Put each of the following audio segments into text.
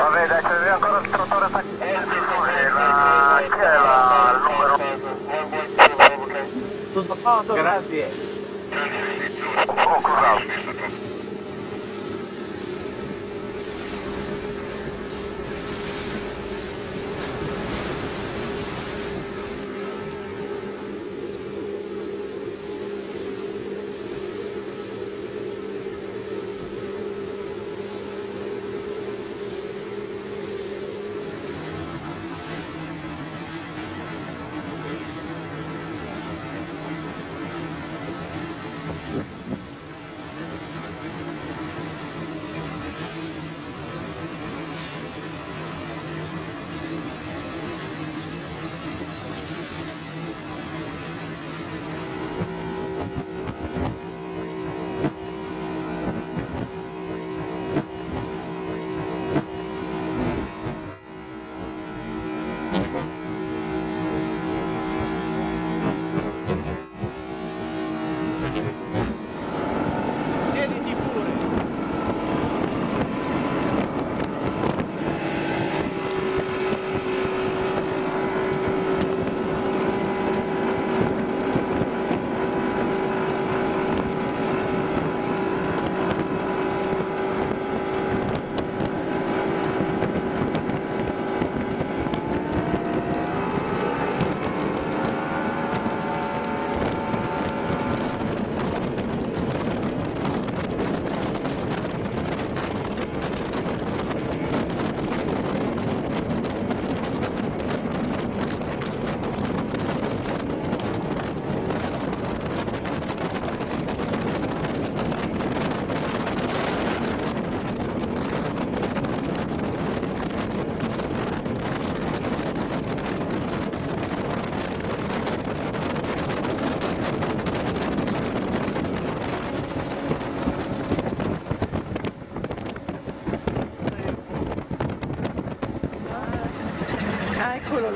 Vabbè, dai, c'è ancora il trattore attaccato. La... Chi è la... il numero? Tutto a posto, grazie. Oh, cos'altro?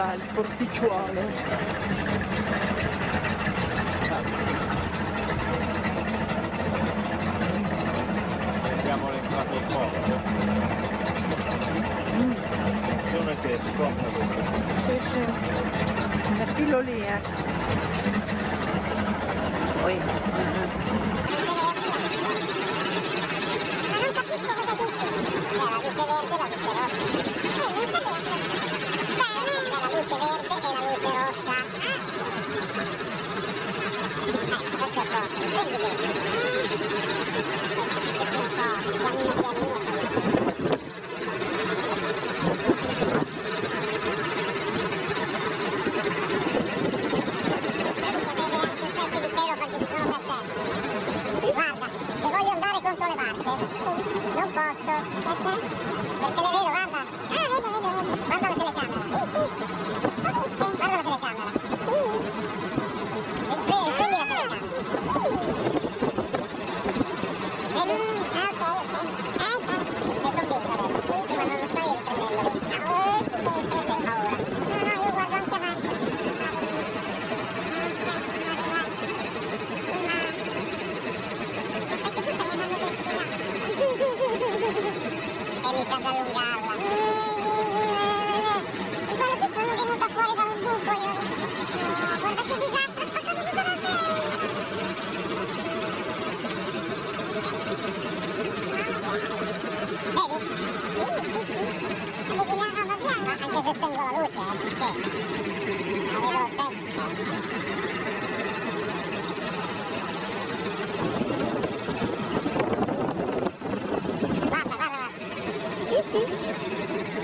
Là, il porticciuolo. Abbiamo l'entrato forte. Attenzione che scotta questo. Sì, sì. È quello lì, eh. したと、全部。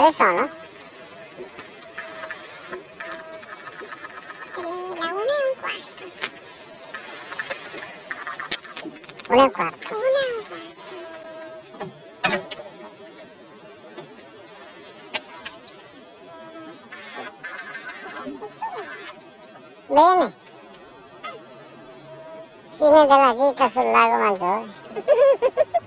Che ore sono? La una e un quarto. Una e un quarto. Una e un quarto. Bene. Fine della gita sul lago Maggiore.